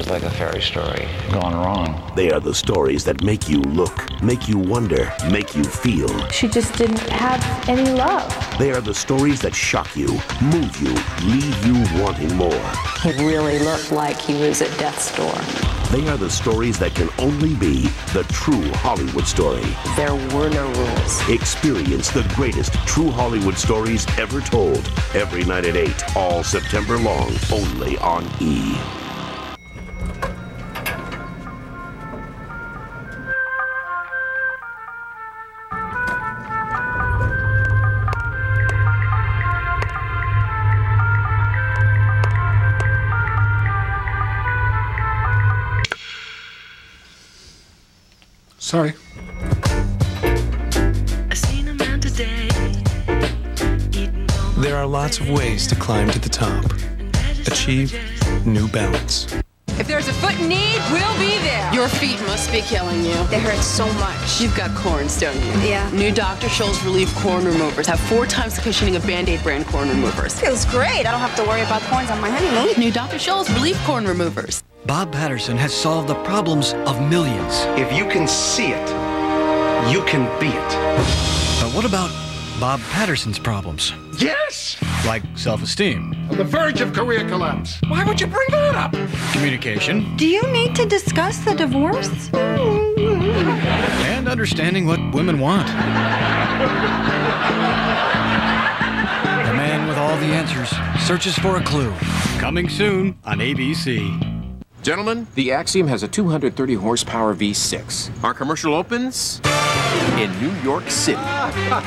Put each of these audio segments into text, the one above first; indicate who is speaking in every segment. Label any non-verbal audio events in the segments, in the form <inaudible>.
Speaker 1: was like a fairy story gone wrong.
Speaker 2: They are the stories that make you look, make you wonder, make you feel.
Speaker 3: She just didn't have any love.
Speaker 2: They are the stories that shock you, move you, leave you wanting more.
Speaker 4: He really looked like he was at death's door.
Speaker 2: They are the stories that can only be the true Hollywood story.
Speaker 4: There were no rules.
Speaker 2: Experience the greatest true Hollywood stories ever told. Every night at 8, all September long, only on E!
Speaker 5: Sorry.
Speaker 6: There are lots of ways to climb to the top. Achieve New Balance.
Speaker 7: If there's a foot in need, we'll be there.
Speaker 8: Your feet must be killing you.
Speaker 7: They hurt so much.
Speaker 8: You've got corns, don't you?
Speaker 7: Yeah.
Speaker 8: New Dr. Scholl's Relief Corn Removers have four times the cushioning of Band-Aid brand corn removers.
Speaker 7: Feels great. I don't have to worry about corns on my honeymoon.
Speaker 8: New Dr. Scholl's Relief Corn Removers.
Speaker 9: Bob Patterson has solved the problems of millions.
Speaker 10: If you can see it, you can be it.
Speaker 9: But what about Bob Patterson's problems?
Speaker 5: Yes!
Speaker 9: Like self esteem,
Speaker 5: On the verge of career collapse. Why would you bring that up?
Speaker 9: communication,
Speaker 3: Do you need to discuss the divorce?
Speaker 9: and understanding what women want. The man with all the answers searches for a clue. Coming soon on ABC.
Speaker 11: Gentlemen, the Axiom has a 230 horsepower V6. Our commercial opens in New York City. <laughs>
Speaker 12: I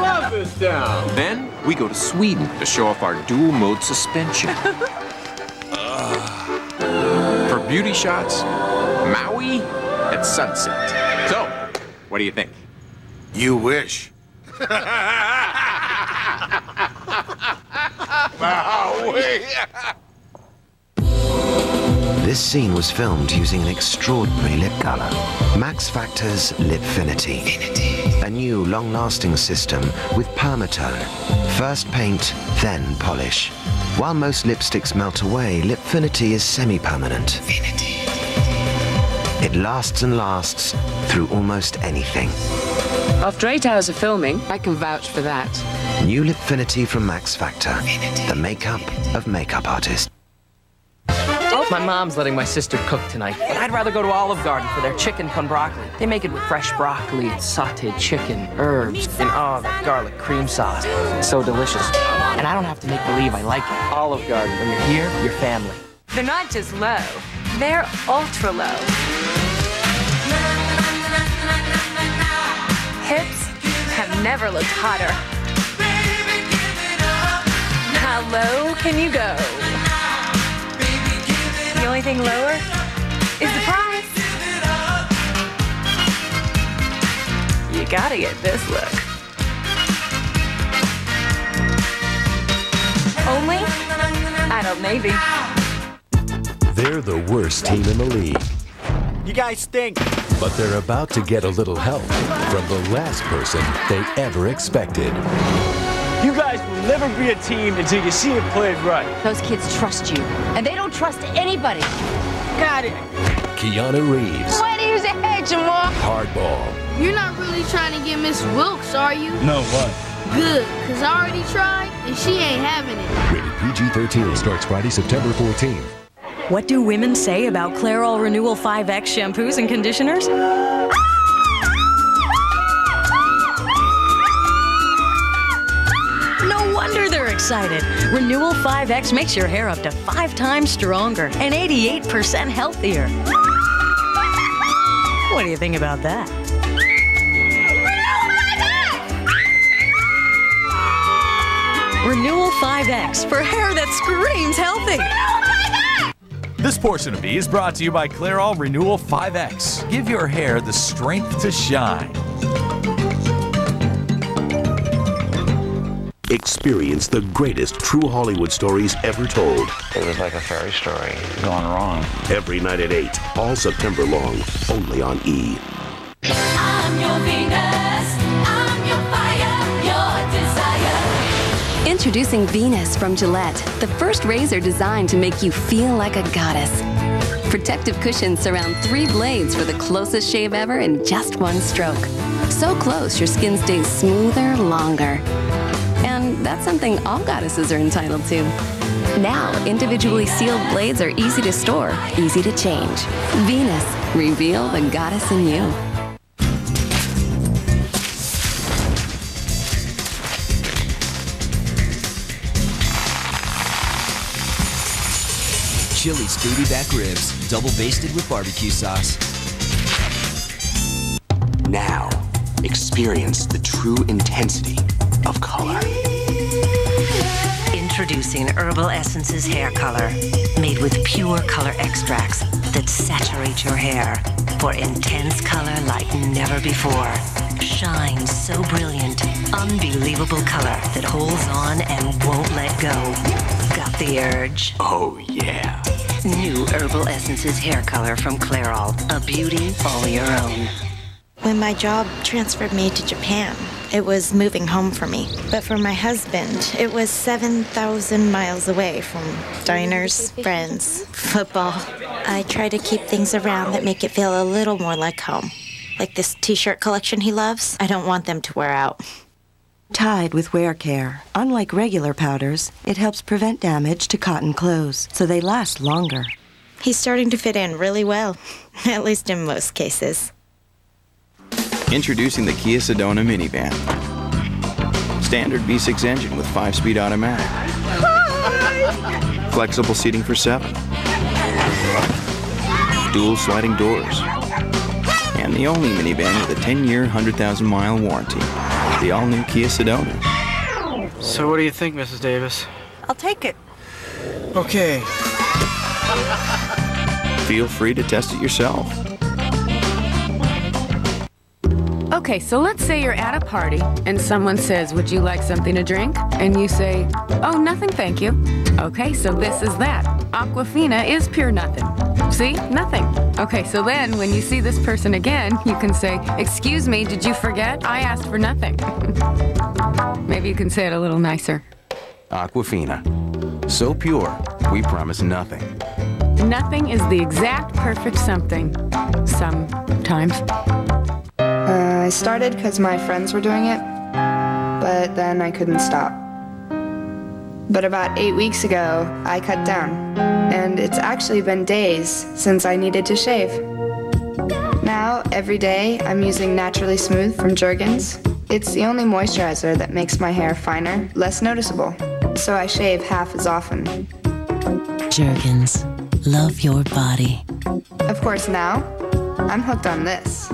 Speaker 12: love this town.
Speaker 11: Then we go to Sweden to show off our dual mode suspension. <laughs> Ah. For beauty shots, Maui at sunset. So, what do you think?
Speaker 12: You wish. <laughs> Maui.
Speaker 13: This scene was filmed using an extraordinary lip color. Max Factor's Lipfinity. A new long-lasting system with permatone. First paint, then polish. While most lipsticks melt away, Lipfinity is semi-permanent. It lasts and lasts through almost anything.
Speaker 8: After eight hours of filming, I can vouch for that.
Speaker 13: New Lipfinity from Max Factor. The makeup of makeup artists.
Speaker 14: My mom's letting my sister cook tonight, but I'd rather go to Olive Garden for their chicken con broccoli. They make it with fresh broccoli, sauteed chicken, herbs, and oh, the garlic cream sauce. It's so delicious. And I don't have to make believe I like it. Olive Garden, when you're here, you're family.
Speaker 3: They're not just low, they're ultra low. Hips have never looked hotter. How low can you go? The only thing lower is the price. You gotta get this look. Only at Old Navy.
Speaker 15: They're the worst team in the league,
Speaker 16: You guys stink.
Speaker 15: but they're about to get a little help from the last person they ever expected.
Speaker 16: You guys will never be a team until you see it played right.
Speaker 17: Those kids trust you, and they don't trust anybody. Got it.
Speaker 15: Keanu Reeves,
Speaker 17: What is it, Jamal?
Speaker 15: Hardball,
Speaker 18: You're not really trying to get Miss Wilkes, are you?
Speaker 15: No, what?
Speaker 18: Good, because I already tried, and she ain't having it.
Speaker 15: Rated PG 13 starts Friday, September 14th.
Speaker 19: What do women say about Clairol Renewal 5X shampoos and conditioners? Excited. Renewal 5X makes your hair up to five times stronger and 88% healthier. What do you think about that? Renewal 5X for hair that screams healthy.
Speaker 20: This portion of E is brought to you by Clairol Renewal 5X. Give your hair the strength to shine.
Speaker 2: Experience the greatest true Hollywood stories ever told.
Speaker 1: It was like a fairy story gone wrong.
Speaker 2: Every night at 8, all September long, only on E!
Speaker 4: I'm your Venus. I'm your fire, your desire. Introducing Venus from Gillette, the first razor designed to make you feel like a goddess. Protective cushions surround three blades for the closest shave ever in just one stroke. So close, your skin stays smoother longer. And that's something all goddesses are entitled to. Now, individually sealed blades are easy to store, easy to change. Venus, reveal the goddess in you.
Speaker 21: Chili's baby back ribs, double basted with barbecue sauce.
Speaker 22: Now, experience the true intensity of color.
Speaker 23: Introducing Herbal Essences Hair Color, made with pure color extracts that saturate your hair for intense color like never before. Shine so brilliant, unbelievable color that holds on and won't let go. Got the urge?
Speaker 22: Oh, yeah.
Speaker 23: New Herbal Essences Hair Color from Clairol, a beauty all your own.
Speaker 24: When my job transferred me to Japan, it was moving home for me. But for my husband, it was 7,000 miles away from diners, friends, football. I try to keep things around that make it feel a little more like home. Like this t shirt collection he loves, I don't want them to wear out.
Speaker 25: Tide with Wear Care. Unlike regular powders, it helps prevent damage to cotton clothes, so they last longer.
Speaker 24: He's starting to fit in really well, <laughs> at least in most cases.
Speaker 26: Introducing the Kia Sedona minivan. Standard V6 engine with 5-speed automatic. Flexible seating for 7. Dual sliding doors. And the only minivan with a 10-year, 100,000-mile warranty. The all-new Kia Sedona.
Speaker 27: So what do you think, Mrs. Davis?
Speaker 24: I'll take it.
Speaker 27: Okay.
Speaker 26: Feel free to test it yourself.
Speaker 28: Okay, so let's say you're at a party and someone says, Would you like something to drink? And you say, Oh, nothing, thank you. Okay, so this is that. Aquafina is pure nothing. See? Nothing. Okay, so then when you see this person again, you can say, Excuse me, did you forget? I asked for nothing. <laughs> Maybe you can say it a little nicer.
Speaker 26: Aquafina. So pure, we promise nothing.
Speaker 28: Nothing is the exact perfect something. Sometimes.
Speaker 29: Started because my friends were doing it, but then I couldn't stop. But about eight weeks ago, I cut down, and it's actually been days since I needed to shave. Now, every day, I'm using Naturally Smooth from Jergens. It's the only moisturizer that makes my hair finer, less noticeable, so I shave half as often.
Speaker 23: Jergens. Love your body.
Speaker 29: Of course, now, I'm hooked on this.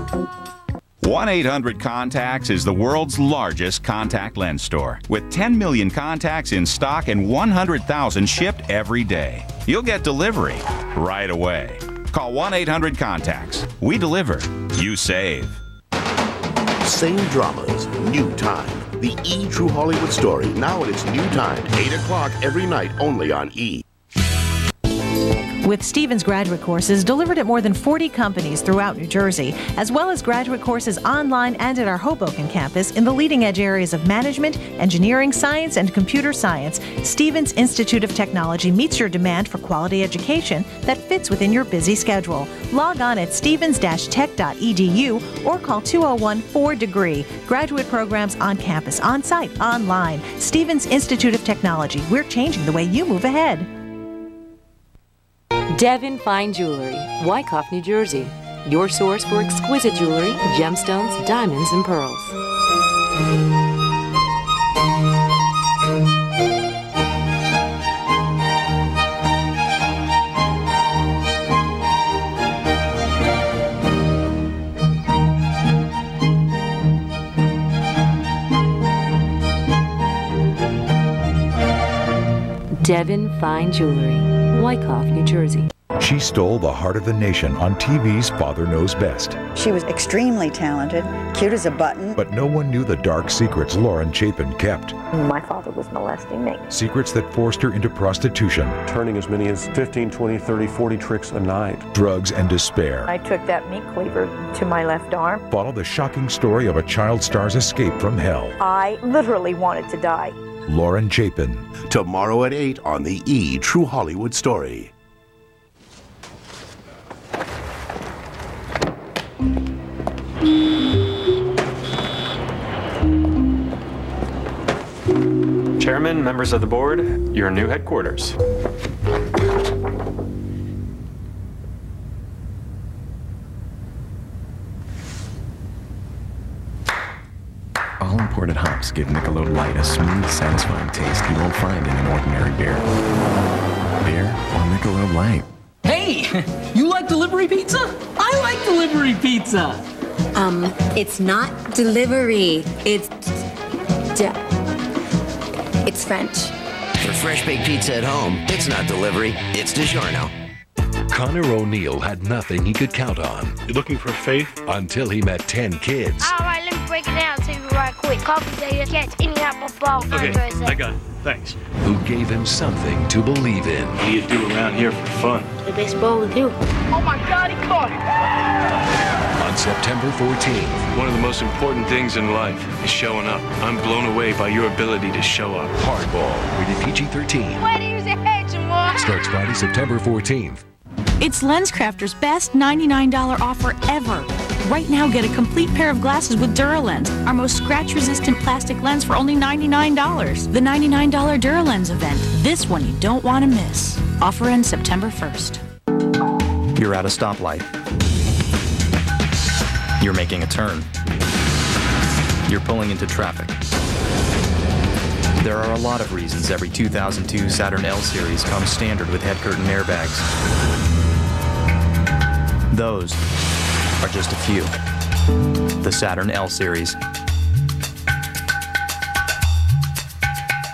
Speaker 30: 1 800 Contacts is the world's largest contact lens store with 10 million contacts in stock and 100,000 shipped every day. You'll get delivery right away. Call 1 800 Contacts. We deliver, you save.
Speaker 2: Same dramas, new time. The E True Hollywood story, now at its new time, 8 o'clock every night, only on E.
Speaker 31: With Stevens graduate courses delivered at more than 40 companies throughout New Jersey, as well as graduate courses online and at our Hoboken campus in the leading edge areas of management, engineering, science, and computer science, Stevens Institute of Technology meets your demand for quality education that fits within your busy schedule. Log on at stevens-tech.edu or call 201-4-DEGREE. Graduate programs on campus, on site, online. Stevens Institute of Technology. We're changing the way you move ahead.
Speaker 3: Devin Fine Jewelry, Wyckoff, New Jersey. Your source for exquisite jewelry, gemstones, diamonds, and pearls. Devin Fine Jewelry, Wyckoff, New Jersey.
Speaker 15: She stole the heart of the nation on TV's Father Knows Best.
Speaker 32: She was extremely talented, cute as a button.
Speaker 15: But no one knew the dark secrets Lauren Chapin kept.
Speaker 33: My father was molesting me.
Speaker 15: Secrets that forced her into prostitution.
Speaker 34: Turning as many as 15, 20, 30, 40 tricks a night.
Speaker 15: Drugs and despair.
Speaker 33: I took that meat cleaver to my left arm.
Speaker 15: Follow the shocking story of a child star's escape from hell.
Speaker 33: I literally wanted to die.
Speaker 15: Lauren Chapin.
Speaker 2: Tomorrow at 8 on the E! True Hollywood Story.
Speaker 35: Chairman, members of the board, your new headquarters.
Speaker 32: Imported give Michelob Light a smooth, satisfying taste you won't find in an ordinary beer. Beer or Michelob Light.
Speaker 36: Hey, <laughs> you like delivery pizza? I like delivery pizza.
Speaker 37: Um, it's not delivery. It's de- it's French.
Speaker 38: For fresh baked pizza at home, it's not delivery, it's DiGiorno.
Speaker 39: Connor O'Neill had nothing he could count on.
Speaker 40: You looking for faith?
Speaker 39: Until he met 10 kids.
Speaker 41: All right, let me break it down to you right quick. Coffee day, catch any apple ball.
Speaker 40: Okay, I got it. Thanks.
Speaker 39: Who gave him something to believe in.
Speaker 40: What do you do around here for fun?
Speaker 41: The baseball with you. Oh my God, he caught it!
Speaker 39: On September 14th.
Speaker 40: One of the most important things in life is showing up. I'm blown away by your ability to show up.
Speaker 39: Hardball, rated PG-13.
Speaker 41: Way to use your head, Jamal.
Speaker 39: Starts Friday, September 14th.
Speaker 19: It's LensCrafters' best $99 offer ever. Right now, get a complete pair of glasses with DuraLens, our most scratch-resistant plastic lens for only $99. The $99 DuraLens event. This one you don't want to miss. Offer ends September 1st.
Speaker 42: You're at a stoplight. You're making a turn. You're pulling into traffic. There are a lot of reasons every 2002 Saturn L Series comes standard with head curtain airbags. Those are just a few. The Saturn L Series.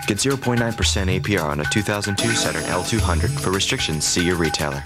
Speaker 5: Get 0.9% APR on a 2002 Saturn L200. For restrictions, see your retailer.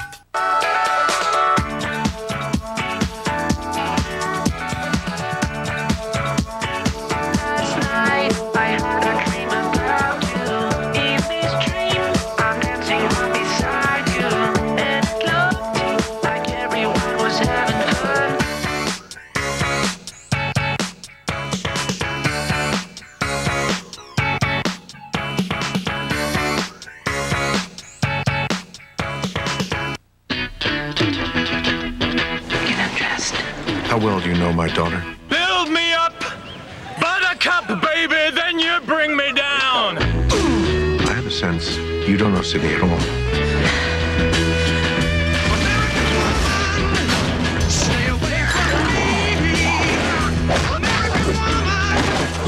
Speaker 12: Sense you don't know Sydney at all.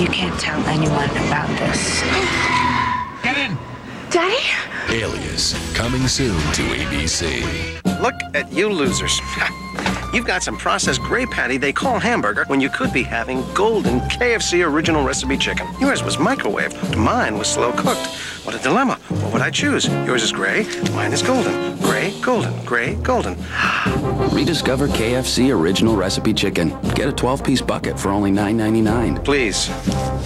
Speaker 43: You can't tell anyone about this.
Speaker 40: Get in.
Speaker 41: Daddy?
Speaker 39: Alias, coming soon to ABC.
Speaker 10: Look at you losers. <laughs> You've got some processed gray patty they call hamburger when you could be having golden KFC original recipe chicken. Yours was microwaved. Mine was slow cooked. What a dilemma. What would I choose? Yours is gray. Mine is golden. Gray, golden, gray, golden. <sighs>
Speaker 27: Rediscover KFC Original Recipe Chicken. Get a 12 piece bucket for only $9.99.
Speaker 10: Please,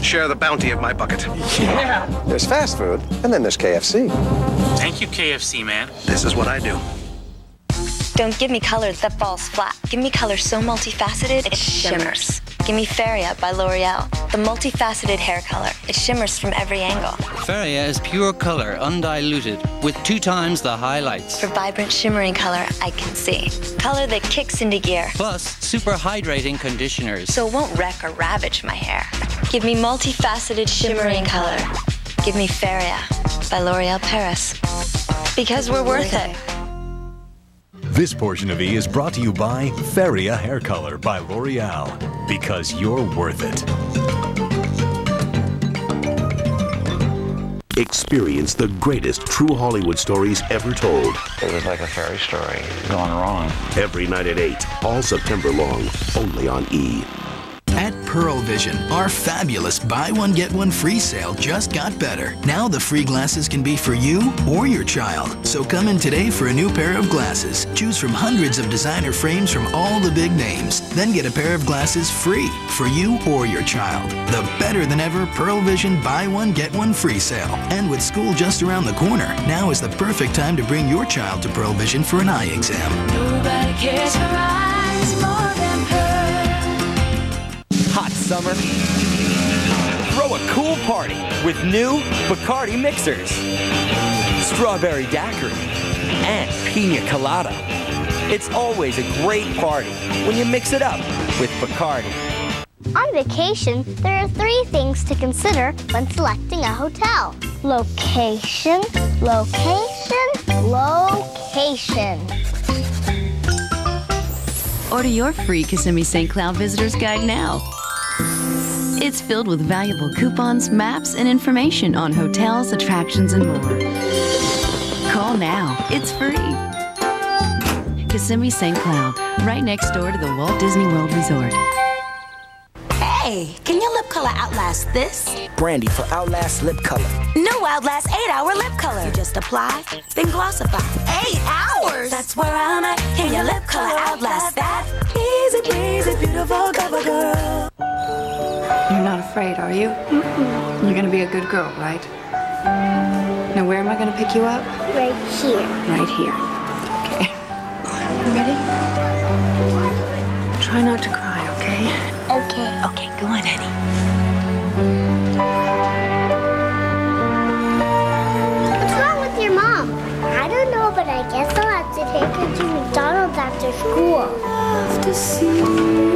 Speaker 10: share the bounty of my bucket. Yeah. There's fast food, and then there's KFC.
Speaker 44: Thank you, KFC man.
Speaker 10: This is what I do.
Speaker 30: Don't give me colors that falls flat. Give me color so multifaceted, it shimmers. Give me Feria by L'Oreal, the multifaceted hair color. It shimmers from every angle.
Speaker 45: Feria is pure color, undiluted, with two times the highlights.
Speaker 30: For vibrant shimmering color I can see. Color that kicks into gear.
Speaker 45: Plus, super hydrating conditioners.
Speaker 30: So it won't wreck or ravage my hair. Give me multifaceted shimmering color. Give me Feria by L'Oreal Paris. Because we're worth it.
Speaker 46: This portion of E is brought to you by Feria Hair Color by L'Oreal. Because you're worth it.
Speaker 2: Experience the greatest true Hollywood stories ever told.
Speaker 1: It was like a fairy story gone wrong.
Speaker 2: Every night at 8, all September long, only on E!
Speaker 47: Pearle Vision, our fabulous buy one get one free sale just got better. Now the free glasses can be for you or your child. So come in today for a new pair of glasses. Choose from hundreds of designer frames from all the big names. Then get a pair of glasses free for you or your child. The better than ever Pearle Vision buy one get one free sale. And with school just around the corner, now is the perfect time to bring your child to Pearle Vision for an eye exam.
Speaker 48: Summer? Throw Throw a cool party with new Bacardi mixers. Strawberry daiquiri and pina colada. It's always a great party when you mix it up with Bacardi.
Speaker 49: On vacation, there are three things to consider when selecting a hotel. Location, location, location.
Speaker 3: Order your free Kissimmee St. Cloud Visitor's Guide now. It's filled with valuable coupons, maps, and information on hotels, attractions, and more. Call now. It's free. Kissimmee St. Cloud, right next door to the Walt Disney World Resort.
Speaker 50: Hey, can your lip color outlast this?
Speaker 48: Brandy for Outlast Lip Color.
Speaker 50: New Outlast 8 Hour Lip Color. You just apply, then glossify. 8 hours? That's where I'm at. Can your lip color outlast that? Easy breezy, beautiful cover girl.
Speaker 51: You're not afraid, are you? Mm-mm. You're gonna be a good girl, right? Now, where am I gonna pick you up?
Speaker 49: Right here.
Speaker 51: Right here. Okay. You ready? Try not to cry, okay?
Speaker 49: Okay.
Speaker 50: Okay, go on, honey.
Speaker 49: What's wrong with your mom? I don't know, but I guess I'll have to take her to McDonald's after school. Love to see you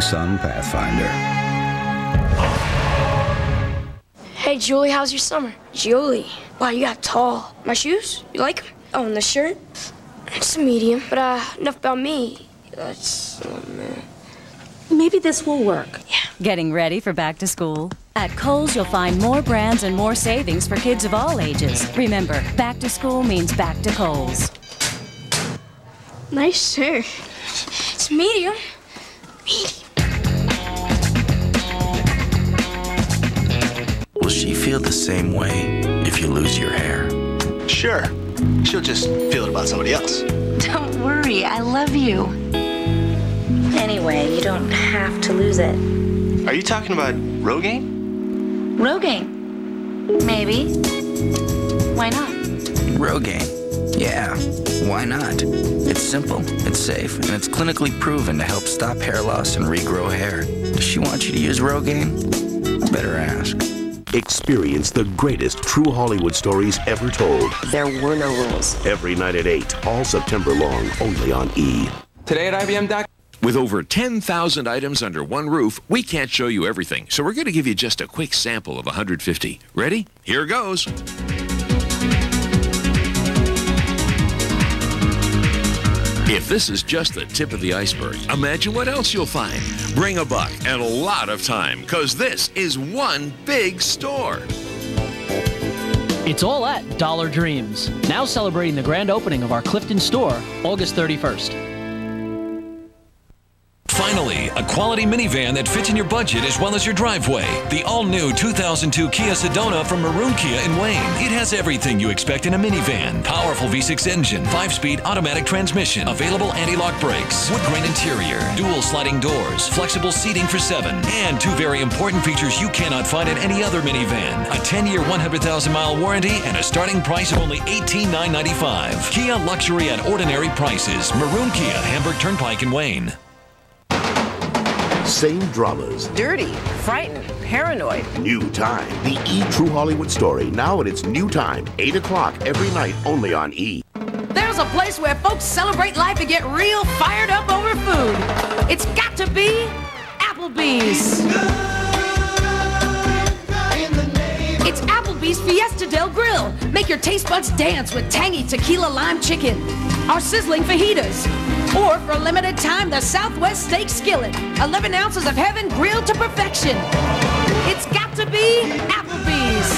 Speaker 52: horsepower Nissan Pathfinder.
Speaker 18: Hey, Julie, how's your summer? Julie, wow, you got tall. My shoes? You like them? Oh, and the shirt? It's a medium, but uh, enough about me. That's, oh, man.
Speaker 53: Maybe this will work. Yeah.
Speaker 54: Getting ready for back to school? At Kohl's, you'll find more brands and more savings for kids of all ages. Remember, back to school means back to Kohl's.
Speaker 18: Nice shirt. It's medium. medium.
Speaker 55: Will she feel the same way if you lose your hair?
Speaker 10: Sure. She'll just feel it about somebody else.
Speaker 30: Don't worry, I love you. Anyway, you don't have to lose it.
Speaker 10: Are you talking about Rogaine?
Speaker 30: Rogaine. Maybe. Why not?
Speaker 56: Rogaine. Yeah, why not? It's simple, it's safe, and it's clinically proven to help stop hair loss and regrow hair. Does she want you to use Rogaine? Better ask.
Speaker 2: Experience the greatest true Hollywood stories ever told.
Speaker 57: There were no rules.
Speaker 2: Every night at 8, all September long, only on E!
Speaker 22: Today at IBM. With over 10,000 items under one roof, we can't show you everything, so we're going to give you just a quick sample of 150. Ready? Here goes. If this is just the tip of the iceberg, imagine what else you'll find. Bring a buck and a lot of time, because this is one big store.
Speaker 27: It's all at Dollar Dreams, now celebrating the grand opening of our Clifton store August 31st.
Speaker 58: A quality minivan that fits in your budget as well as your driveway. The all-new 2002 Kia Sedona from Maroon Kia in Wayne. It has everything you expect in a minivan. Powerful V6 engine, 5-speed automatic transmission, available anti-lock brakes, wood grain interior, dual sliding doors, flexible seating for seven, and two very important features you cannot find in any other minivan. A 10-year, 100,000-mile warranty and a starting price of only $18,995. Kia Luxury at ordinary prices. Maroon Kia, Hamburg Turnpike in Wayne.
Speaker 2: Same dramas,
Speaker 59: Dirty, frightened, paranoid.
Speaker 2: new time. The E! True Hollywood Story, now at its new time, 8 o'clock every night, only on E!
Speaker 60: There's a place where folks celebrate life and get real fired up over food. It's got to be Applebee's. It's Applebee's Fiesta del Grill. Make your taste buds dance with tangy tequila lime chicken. Our sizzling fajitas. Or for a limited time, the Southwest Steak Skillet. 11 ounces of heaven grilled to perfection. It's got to be Applebee's.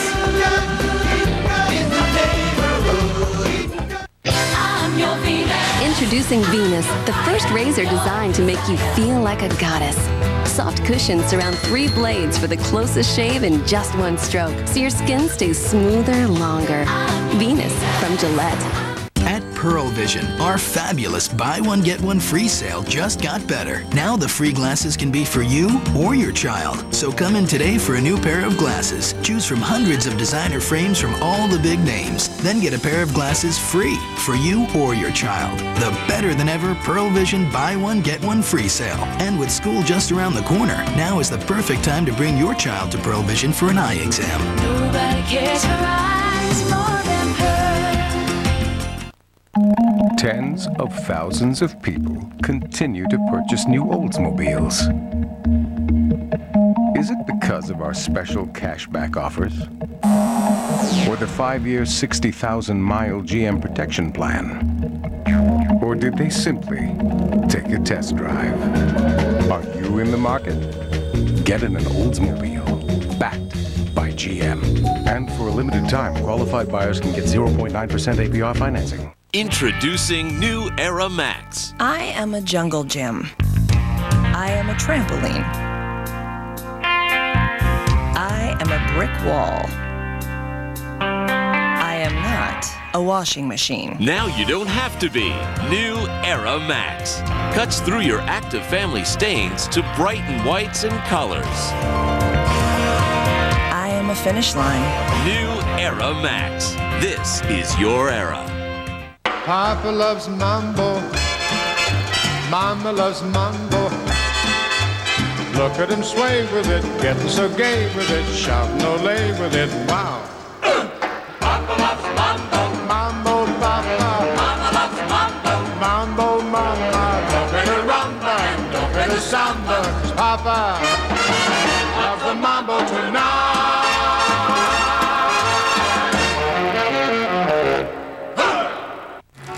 Speaker 60: I'm your
Speaker 4: Introducing Venus, the first razor designed to make you feel like a goddess. Soft cushions surround three blades for the closest shave in just one stroke, so your skin stays smoother longer. Venus from Gillette.
Speaker 47: Pearle Vision, our fabulous buy one get one free sale just got better. Now the free glasses can be for you or your child. So come in today for a new pair of glasses. Choose from hundreds of designer frames from all the big names. Then get a pair of glasses free for you or your child. The better than ever Pearle Vision buy one get one free sale. And with school just around the corner, now is the perfect time to bring your child to Pearle Vision for an eye exam.
Speaker 61: Tens of thousands of people continue to purchase new Oldsmobiles. Is it because of our special cashback offers? Or the five-year, 60,000-mile GM protection plan? Or did they simply take a test drive? Are you in the market? Get in an Oldsmobile, backed by GM. And for a limited time, qualified buyers can get 0.9% APR financing.
Speaker 47: Introducing new Era Max.
Speaker 22: I am a jungle gym. I am a trampoline. I am a brick wall. I am not a washing machine.
Speaker 47: Now you don't have to be. New Era Max. Cuts through your active family stains to brighten whites and colors.
Speaker 22: I am a finish line.
Speaker 47: New Era Max. This is your era.
Speaker 5: Papa loves mambo. Mama loves mambo. Look at him sway with it, getting so gay with it, shouting Olay with it. Wow. <coughs> Papa loves mambo. Mambo, papa. Mama loves mambo. Mambo, mama. Don't play the rumba and don't play the samba. Papa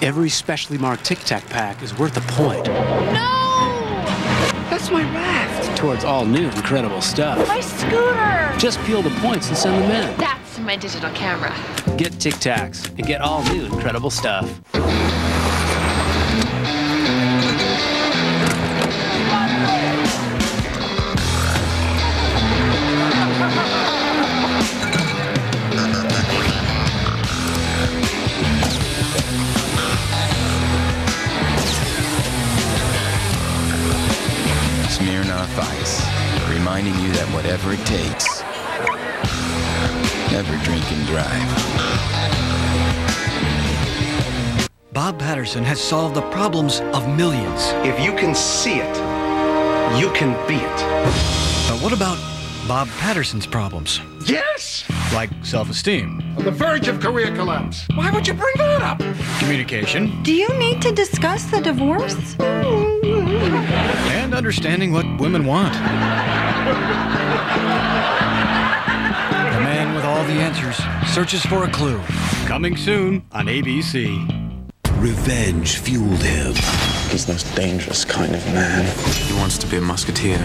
Speaker 27: Every specially marked Tic Tac pack is worth a point.
Speaker 62: No!
Speaker 27: That's my raft. Towards all new incredible stuff.
Speaker 62: My scooter!
Speaker 27: Just peel the points and send them in.
Speaker 62: That's my digital camera.
Speaker 27: Get Tic Tacs and get all new incredible stuff.
Speaker 56: Smirnoff reminding you that whatever it takes, never drink and drive.
Speaker 9: Bob Patterson has solved the problems of millions.
Speaker 10: If you can see it, you can be it.
Speaker 9: But what about Bob Patterson's problems?
Speaker 63: Yes!
Speaker 9: Like self esteem,
Speaker 63: On the verge of career collapse. Why would you bring that up?
Speaker 9: communication,
Speaker 31: Do you need to discuss the divorce?
Speaker 9: and understanding what women mm. want. The man with all the answers searches for a clue. Coming soon on ABC.
Speaker 64: Revenge fueled him.
Speaker 32: He's the most dangerous kind of man.
Speaker 64: He wants to be a musketeer.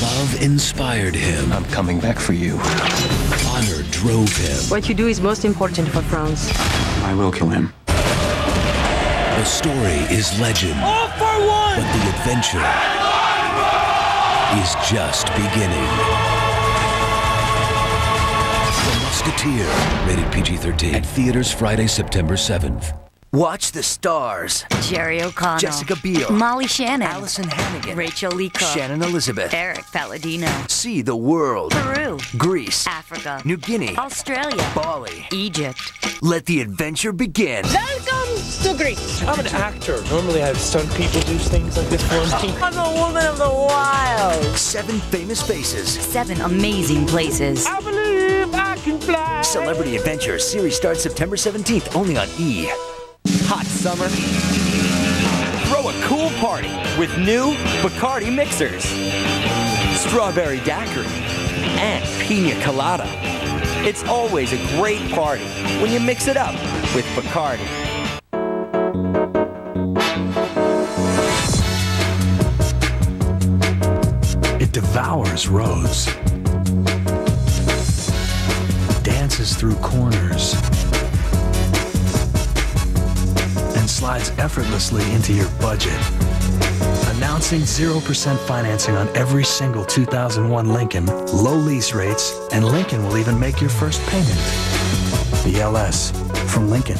Speaker 64: Love inspired him. I'm coming back for you. Honor drove him.
Speaker 14: What you do is most important for France.
Speaker 64: I will kill him. The story is legend.
Speaker 65: All for one!
Speaker 64: But the adventure is just beginning. The Musketeer, rated PG 13. At theaters Friday, September 7th.
Speaker 21: Watch the stars.
Speaker 19: Jerry O'Connell.
Speaker 21: Jessica Biel.
Speaker 19: Molly Shannon.
Speaker 21: Alyson Hannigan.
Speaker 19: Rachael Leigh Cook.
Speaker 21: Shannon Elizabeth.
Speaker 19: Erik Palladino.
Speaker 21: See the world.
Speaker 19: Peru.
Speaker 21: Greece.
Speaker 19: Africa.
Speaker 21: New Guinea.
Speaker 19: Australia.
Speaker 21: Bali.
Speaker 19: Egypt.
Speaker 21: Let the adventure begin.
Speaker 19: Welcome to Greece.
Speaker 66: I'm an actor. Normally I have stunt people do things like this for me. <laughs>
Speaker 19: I'm a woman of the wild.
Speaker 21: Seven famous faces.
Speaker 19: Seven amazing places.
Speaker 66: I believe I can fly.
Speaker 21: Celebrity Adventure series starts September 17th only on E.
Speaker 48: Hot summer. Throw a cool party with new Bacardi mixers. Strawberry daiquiri and pina colada. It's always a great party when you mix it up with Bacardi.
Speaker 67: Devours roads, dances through corners,
Speaker 9: and slides effortlessly into your budget. Announcing 0% financing on every single 2001 Lincoln, low lease rates, and Lincoln will even make your first payment. The LS from Lincoln.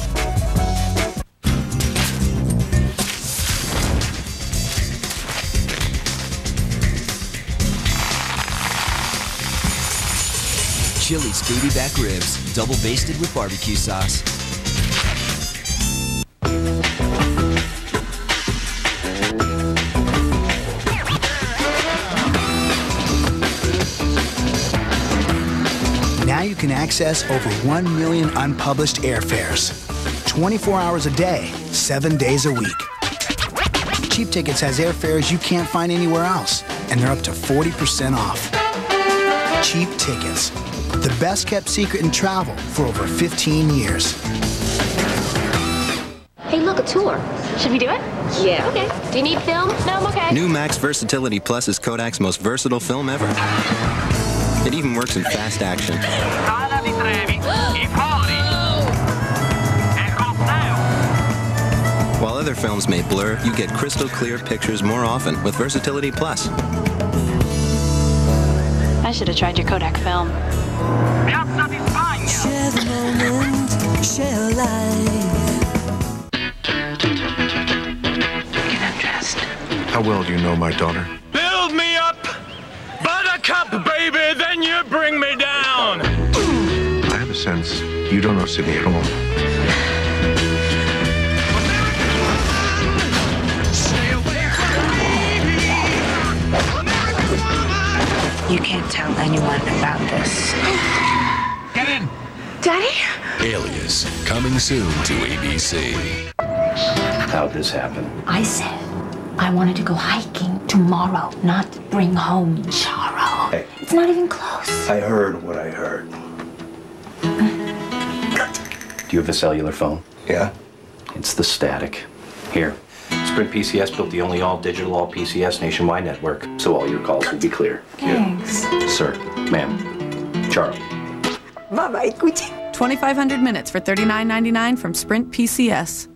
Speaker 68: Chili's baby back ribs, double basted with barbecue sauce.
Speaker 21: Now you can access over 1 million unpublished airfares. 24 hours a day, 7 days a week. Cheap Tickets has airfares you can't find anywhere else, and they're up to 40% off. Cheap Tickets, the best kept secret in travel for over 15 years.
Speaker 69: Hey, look, a tour. Should we do it? Yeah. Okay. Do you need film? No, I'm okay.
Speaker 70: New Max Versatility Plus is Kodak's most versatile film ever. It even works in fast action. While other films may blur, you get crystal clear pictures more often with Versatility Plus.
Speaker 69: I should have tried your Kodak film.
Speaker 50: Share the moment, share life.
Speaker 12: How well do you know my daughter?
Speaker 70: Build me up, buttercup, baby, then you bring me down.
Speaker 12: I have a sense you don't know Sydney at all.
Speaker 71: You can't tell anyone about this.
Speaker 70: Get in.
Speaker 71: Daddy?
Speaker 72: Alias, coming soon to ABC.
Speaker 73: How'd this happen?
Speaker 69: I said I wanted to go hiking tomorrow, not bring home Charo.
Speaker 73: Hey.
Speaker 69: It's not even close.
Speaker 73: I heard what I heard. Mm. Do you have a cellular phone? Yeah. It's the static. Here. Sprint PCS built the only all-digital, all-PCS nationwide network, so all your calls will be clear.
Speaker 69: Thanks.
Speaker 73: Sir, ma'am, Charlie.
Speaker 74: Mama, escuche. 2,500 minutes for $39.99 from Sprint PCS.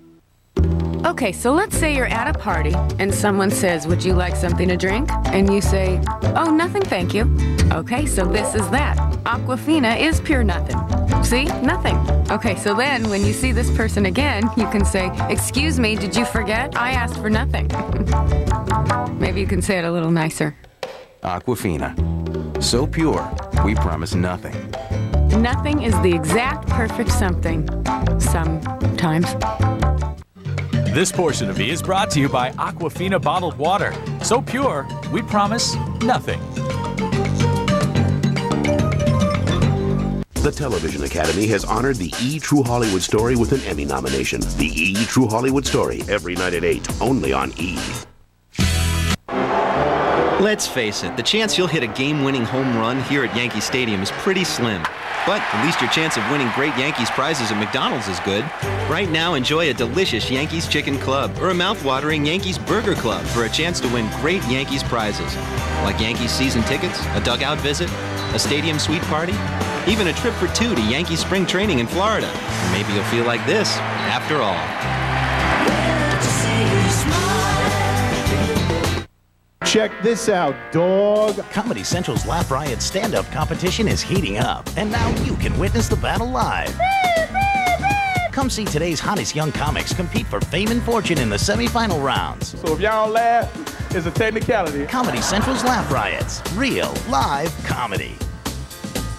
Speaker 28: Okay, so let's say you're at a party and someone says, Would you like something to drink? And you say, Oh, nothing, thank you. Okay, so this is that. Aquafina is pure nothing. See? Nothing. Okay, so then when you see this person again, you can say, Excuse me, did you forget? I asked for nothing. <laughs> Maybe you can say it a little nicer.
Speaker 75: Aquafina. So pure, we promise nothing.
Speaker 28: Nothing is the exact perfect something. Sometimes.
Speaker 76: This portion of E is brought to you by Aquafina bottled water. So pure, we promise nothing.
Speaker 77: The Television Academy has honored the E! True Hollywood Story with an Emmy nomination. The E! True Hollywood Story, every night at 8, only on E!
Speaker 78: Let's face it, the chance you'll hit a game winning home run here at Yankee Stadium is pretty slim. But at least your chance of winning great Yankees prizes at McDonald's is good. Right now, enjoy a delicious Yankees Chicken Club or a mouth-watering Yankees Burger Club for a chance to win great Yankees prizes. Like Yankees season tickets, a dugout visit, a stadium suite party, even a trip for two to Yankee spring training in Florida. Or maybe you'll feel like this after all.
Speaker 79: Check this out, dog.
Speaker 80: Comedy Central's Laugh Riot stand up competition is heating up, and now you can witness the battle live. Come see today's hottest young comics compete for fame and fortune in the semifinal rounds.
Speaker 79: So if y'all don't laugh, it's a technicality.
Speaker 80: Comedy Central's Laugh Riots. Real, live comedy.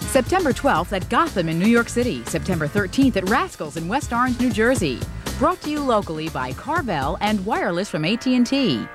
Speaker 81: September 12th at Gotham in New York City. September 13th at Rascals in West Orange, New Jersey. Brought to you locally by Carvel and Wireless from AT&T.